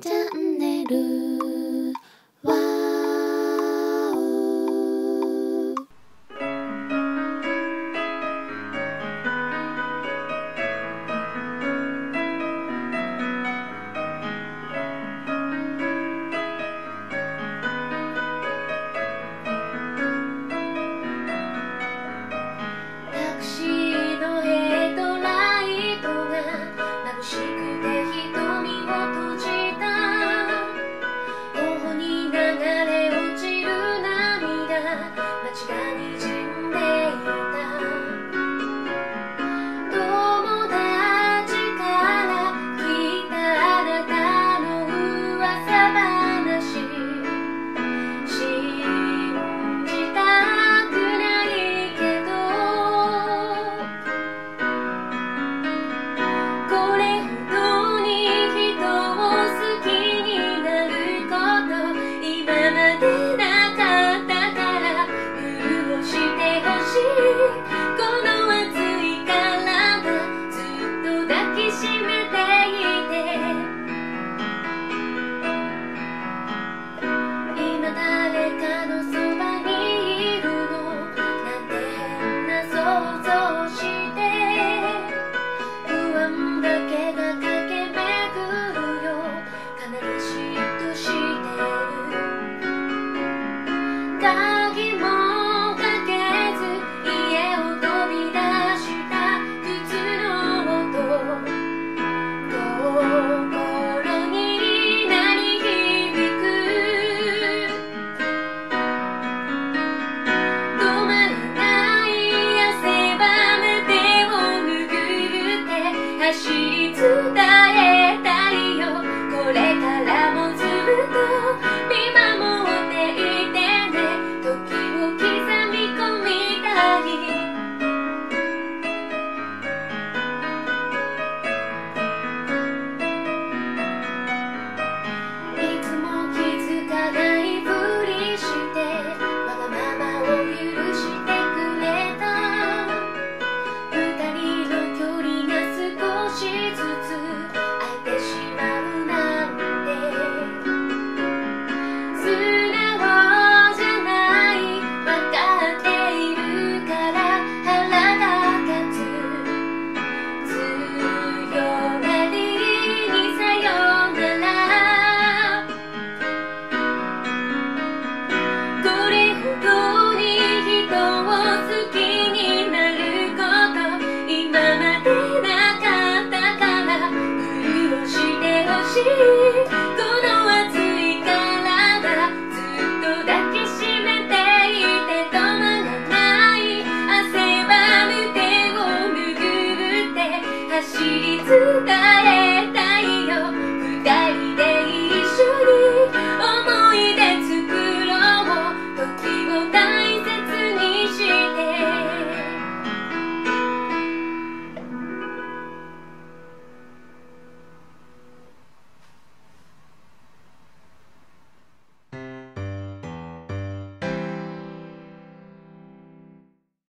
チャンネル lagi mau tonight